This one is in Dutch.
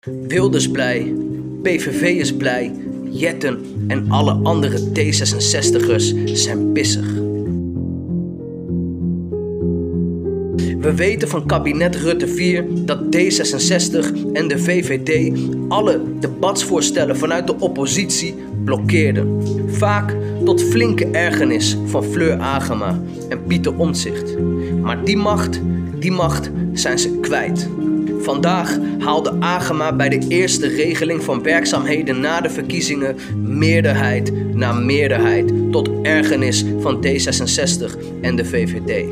Wilders blij, PVV is blij, Jetten en alle andere D66'ers zijn pissig. We weten van kabinet Rutte 4 dat D66 en de VVD alle debatsvoorstellen vanuit de oppositie blokkeerden. Vaak tot flinke ergernis van Fleur Agema en Pieter Omtzigt. Maar die macht, die macht zijn ze kwijt. Vandaag haalde Agema bij de eerste regeling van werkzaamheden na de verkiezingen meerderheid na meerderheid tot ergernis van D66 en de VVD.